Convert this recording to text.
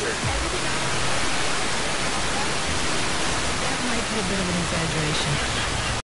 That might be a bit of an exaggeration.